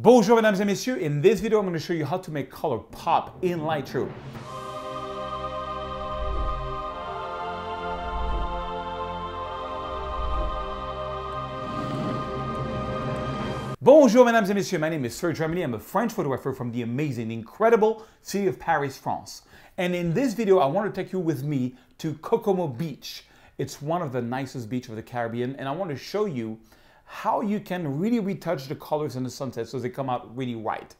Bonjour mesdames et messieurs, in this video I'm going to show you how to make color pop in Lightroom. Bonjour mesdames et messieurs, my name is Serge Ramelli. I'm a French photographer from the amazing, incredible city of Paris, France. And in this video I want to take you with me to Kokomo Beach. It's one of the nicest beaches of the Caribbean and I want to show you how you can really retouch the colors in the sunset so they come out really white.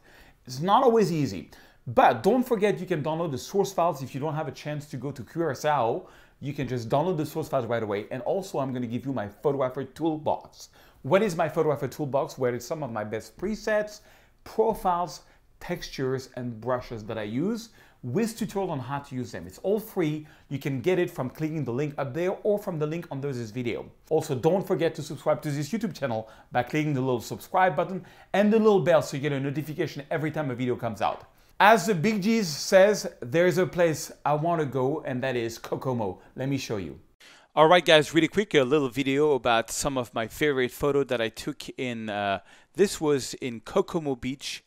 It's not always easy, but don't forget you can download the source files if you don't have a chance to go to Curacao. You can just download the source files right away. And also I'm gonna give you my photo photographer toolbox. What is my photo photographer toolbox? Where it's some of my best presets, profiles, textures, and brushes that I use with tutorial on how to use them. It's all free. You can get it from clicking the link up there or from the link under this video. Also, don't forget to subscribe to this YouTube channel by clicking the little subscribe button and the little bell so you get a notification every time a video comes out. As the Bee Gees says, there's a place I want to go and that is Kokomo. Let me show you. All right, guys, really quick, a little video about some of my favorite photo that I took in, uh, this was in Kokomo Beach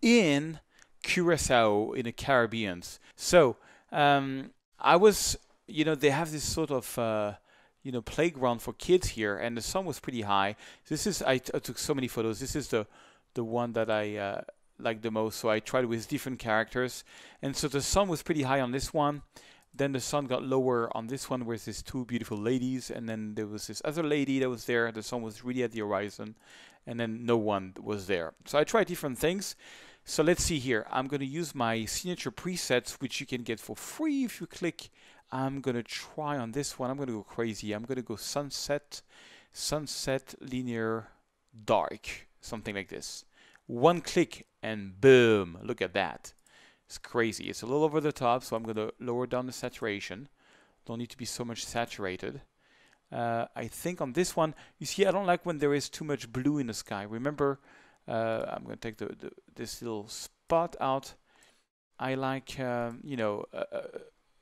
in Curacao in the Caribbean. So um, I was, you know, they have this sort of, uh, you know, playground for kids here, and the sun was pretty high. This is I, took so many photos. This is the the one that I uh, like the most. So I tried with different characters, and so the sun was pretty high on this one. Then the sun got lower on this one with these two beautiful ladies, and then there was this other lady that was there. The sun was really at the horizon, and then no one was there. So I tried different things. So let's see here. I'm going to use my signature presets, which you can get for free if you click. I'm going to try on this one. I'm going to go crazy. I'm going to go sunset, sunset, linear, dark, something like this. One click and boom, look at that. It's crazy. It's a little over the top, so I'm going to lower down the saturation. Don't need to be so much saturated. Uh, I think on this one, you see, I don't like when there is too much blue in the sky. Remember, uh, I'm going to take the, the, this little spot out. I like, um, you know, a,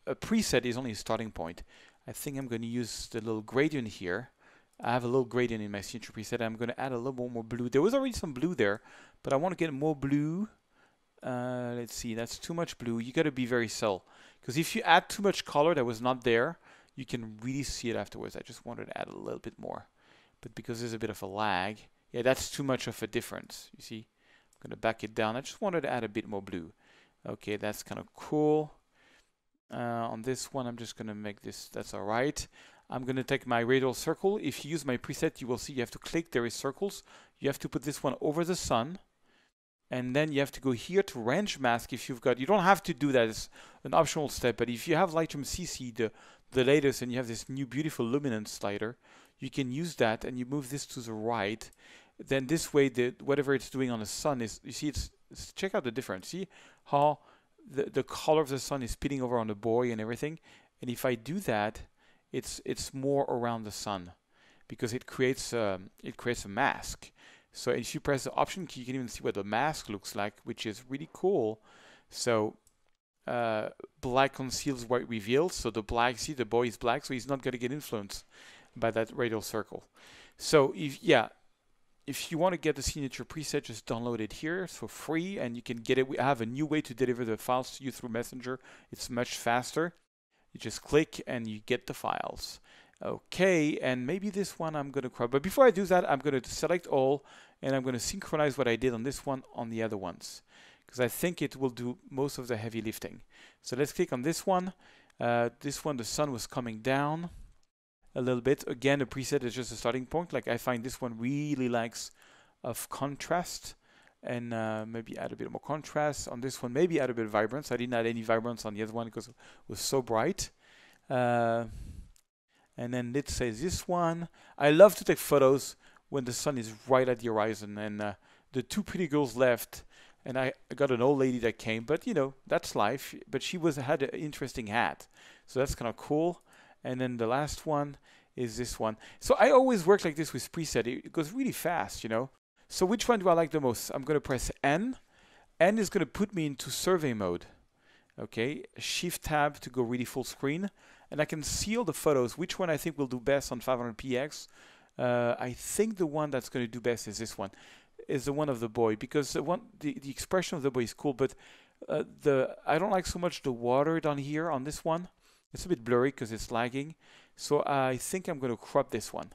a, preset is only a starting point. I think I'm going to use the little gradient here. I have a little gradient in my signature preset. I'm going to add a little more blue. There was already some blue there, but I want to get more blue. Uh, let's see, that's too much blue. You got to be very subtle. Because if you add too much color that was not there, you can really see it afterwards. I just wanted to add a little bit more. But because there's a bit of a lag, yeah, that's too much of a difference. You see, I'm going to back it down. I just wanted to add a bit more blue. Okay, that's kind of cool. Uh, on this one, I'm just going to make this, that's all right. I'm going to take my radial circle. If you use my preset, you will see you have to click, there is circles. You have to put this one over the sun. And then you have to go here to range mask if you've got, you don't have to do that, it's an optional step, but if you have Lightroom CC, the, the latest, and you have this new beautiful luminance slider, you can use that and you move this to the right then this way the whatever it's doing on the sun is you see it's, it's check out the difference. See how the, the color of the sun is spilling over on the boy and everything? And if I do that it's it's more around the sun because it creates um, it creates a mask. So if you press the option key you can even see what the mask looks like which is really cool. So uh, black conceals white reveals. So the black see the boy is black so he's not going to get influenced by that radial circle. So if yeah if you want to get the signature preset, just download it here. It's for free and you can get it. We have a new way to deliver the files to you through Messenger. It's much faster. You just click and you get the files. Okay, and maybe this one I'm going to crop. But before I do that, I'm going to select all and I'm going to synchronize what I did on this one on the other ones because I think it will do most of the heavy lifting. So let's click on this one. Uh, this one, the sun was coming down a little bit. Again, a preset is just a starting point. Like I find this one really likes of contrast and uh, maybe add a bit more contrast on this one. Maybe add a bit of vibrance. I didn't add any vibrance on the other one because it was so bright. Uh, and then let's say this one. I love to take photos when the sun is right at the horizon. And uh, the two pretty girls left. And I got an old lady that came, but you know that's life. But she was had an interesting hat, so that's kind of cool. And then the last one is this one. So I always work like this with preset. It goes really fast, you know. So which one do I like the most? I'm going to press N. N is going to put me into survey mode. Okay, Shift Tab to go really full screen. And I can see all the photos. Which one I think will do best on 500px? Uh, I think the one that's going to do best is this one. is the one of the boy because the one the, the expression of the boy is cool, but uh, the I don't like so much the water down here on this one. It's a bit blurry because it's lagging. So I think I'm going to crop this one.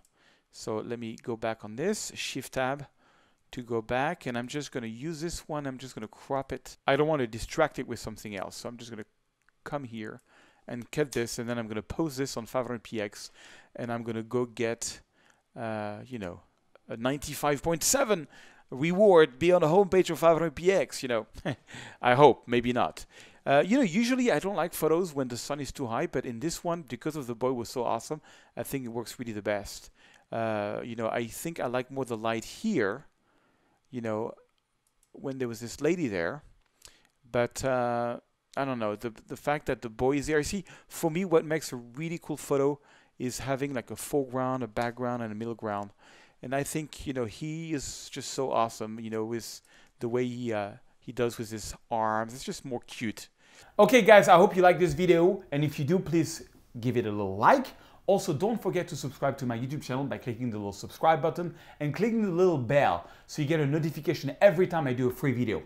So let me go back on this, Shift Tab to go back, and I'm just going to use this one. I'm just going to crop it. I don't want to distract it with something else, so I'm just going to come here and cut this, and then I'm going to post this on 500px, and I'm going to go get, uh, you know, a 95.7 reward be on the homepage of 500px. You know, I hope, maybe not. Uh, you know, usually I don't like photos when the sun is too high, but in this one, because of the boy was so awesome, I think it works really the best. Uh, you know, I think I like more the light here, you know, when there was this lady there. But uh, I don't know, the, the fact that the boy is there. I see, for me, what makes a really cool photo is having like a foreground, a background, and a middle ground. And I think, you know, he is just so awesome, you know, with the way he, uh, he does with his arms. It's just more cute. Okay, guys, I hope you like this video. And if you do, please give it a little like. Also, don't forget to subscribe to my YouTube channel by clicking the little subscribe button and clicking the little bell so you get a notification every time I do a free video.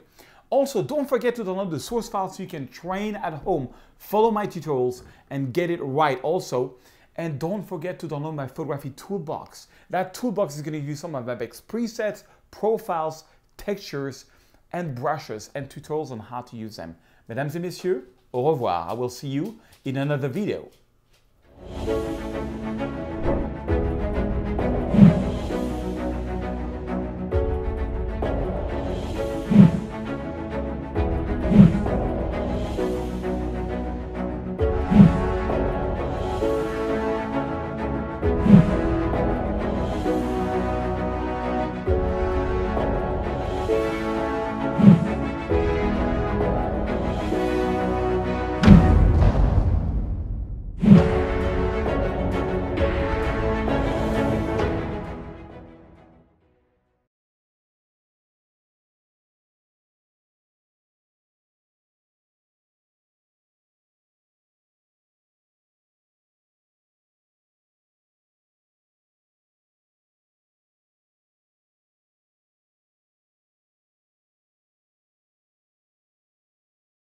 Also, don't forget to download the source file so you can train at home, follow my tutorials, and get it right also. And don't forget to download my photography toolbox. That toolbox is going to use some of my best presets, profiles, textures, and brushes, and tutorials on how to use them. Mesdames et messieurs, au revoir. I will see you in another video.